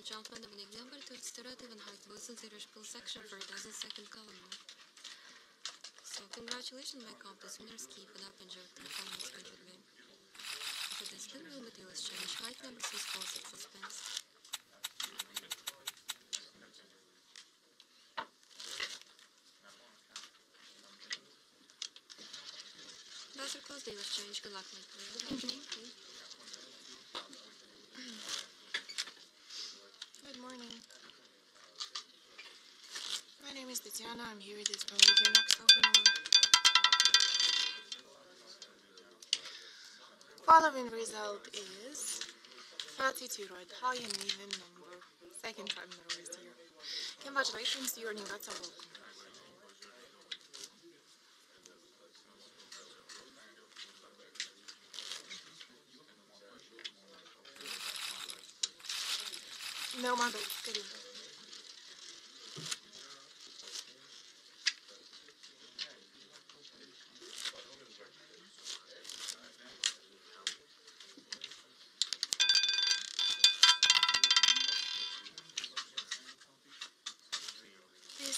and gentlemen, det blir number to student even height Voisins Zero Spiel section for a dozen second column. So congratulations my compass winners keep it up and enjoy the good with me. For this good room materials change height number suspense. Those are closed dealers change. Good luck, my friend. Good morning. My name is Tatiana. I'm here this morning with your next open. Following result is 32 right high and even number. Second time that I was here. Congratulations, your new bets are welcome. No more bets. Good evening.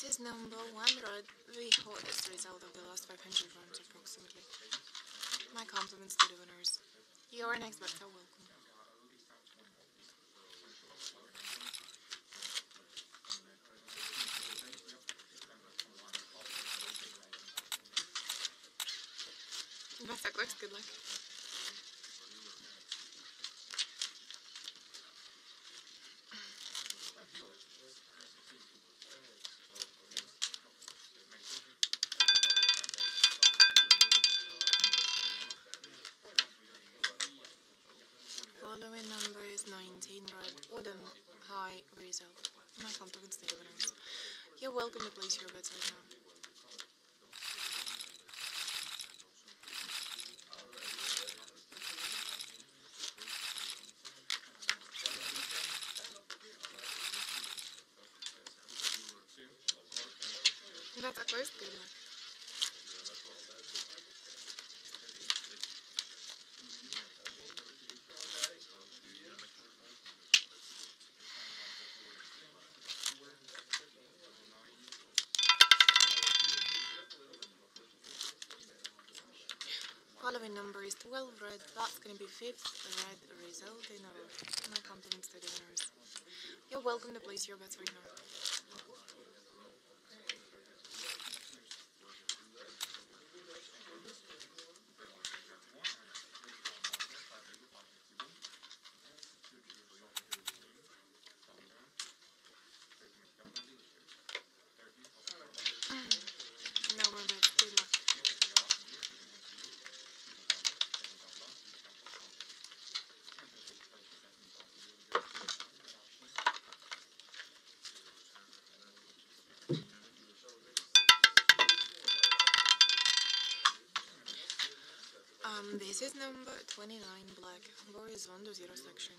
This is number one road, the hottest result of the last 500 rounds approximately. My compliments to the winners. Your next bets are welcome. Best of luck, good luck. My the. You're welcome to place your bets right now. That's a first good luck. 12 red. That's to be fifth red result in a row. My compliments to the winners. You're welcome to place your bets right now. No more bets. Good luck. Um, this is number 29 black, Boris 1 to 0 section.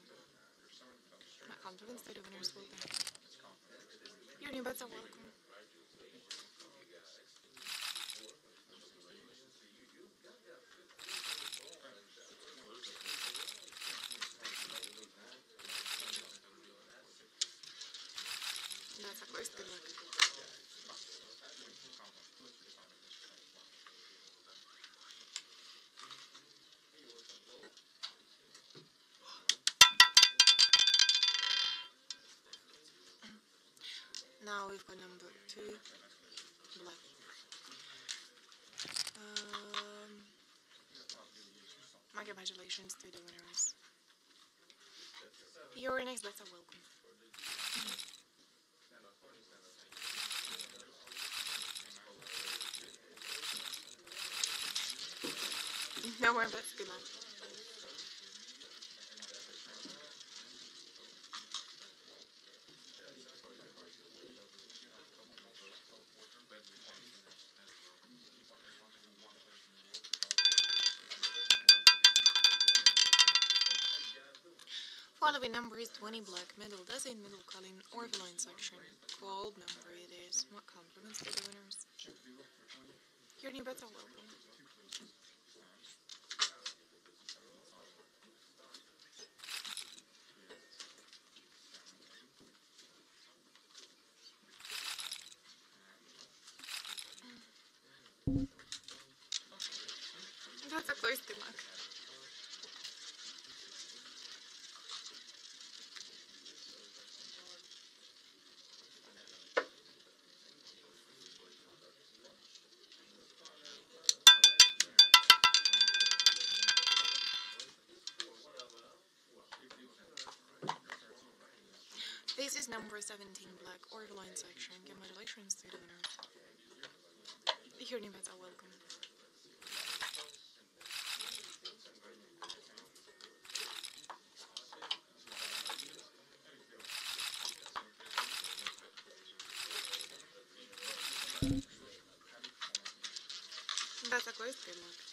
My compliments to the winners will be. Your new bets are welcome. That's a first good luck. Number two, black. Um, my congratulations to the winners. Your next bets are welcome. No more good luck. Quality number is 20 black middle. That's a middle column or line section. Called number it is. What compliments to the winners? Your new bets are welcome. That's a close to luck. Number 17 black Orphelins section. Congratulations to the winner. Your new are welcome. That's a close good luck.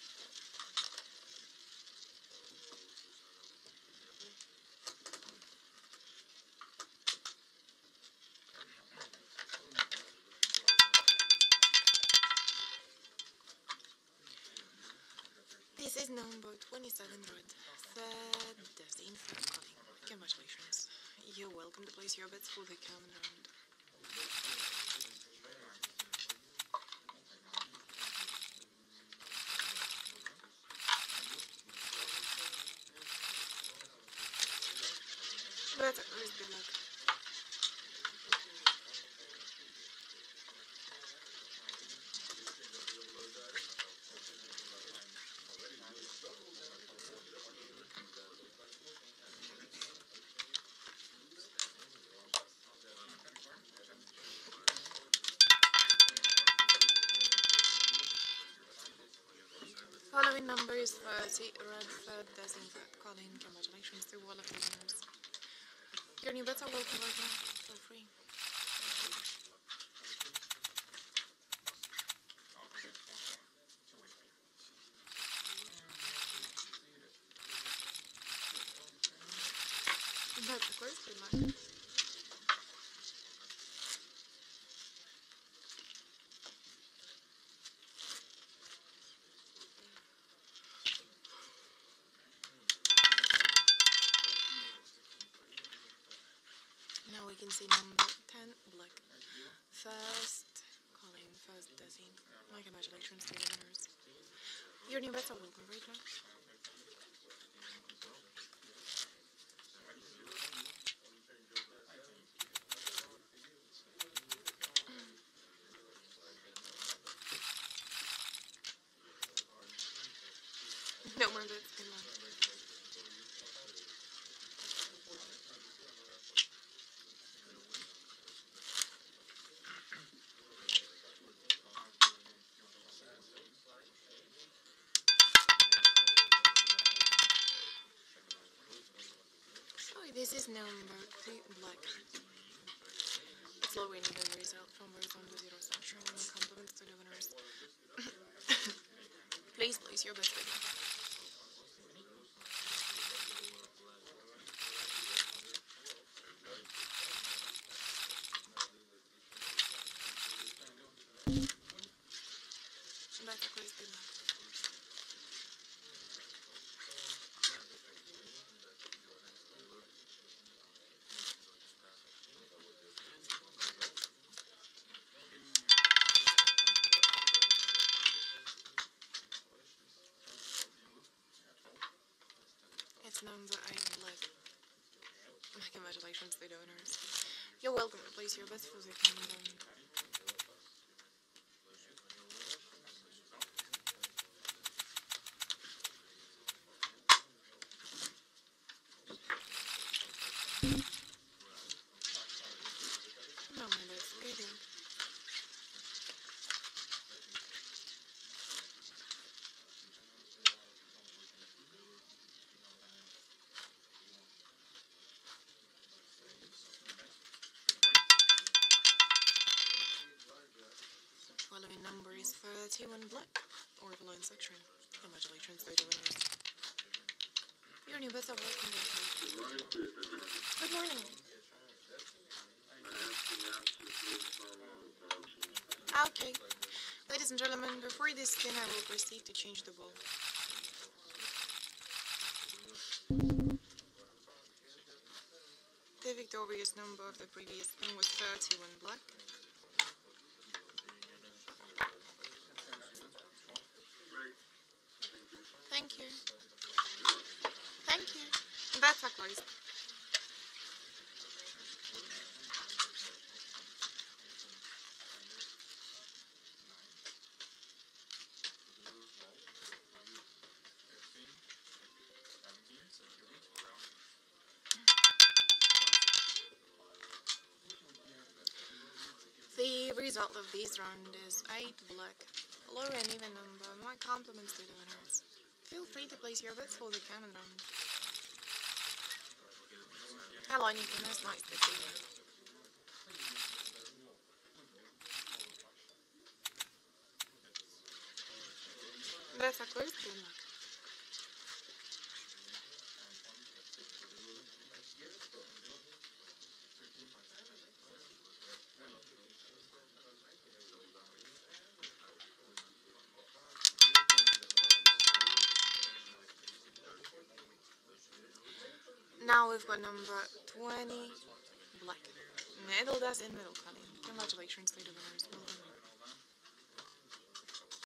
2700. Third Thursday in Franklin. Congratulations. You're welcome to place your bets for the coming round. Better, with good luck. Number is 30, Redford Desinfect. Colin, congratulations to all of the winners. Your new bets are right now. Feel free. That's a good luck. See number 10, black. First, Colin, first Desi. My congratulations to the winners. Your new bets are welcome. No more bets, good luck. This is three black. The result from to the. Please place your best. That's a close good luck. It's number eight black. My congratulations to the owners. You're welcome to place your bets for the. No, my best. Good luck. Number is 31 black, Orphelins section. Winners. Your new. Good morning. Okay. Ladies and gentlemen, before this spin, I will proceed to change the ball. The victorious number of the previous spin was 31 black. The result of this round is 8 black. lower and even number, my compliments to the winners. Feel free to place your bets for the coming round. Hello, Nick. Nice to see you. That's a We've got number 20, black. Middle does in middle cutting. Congratulations, lady winners. Well.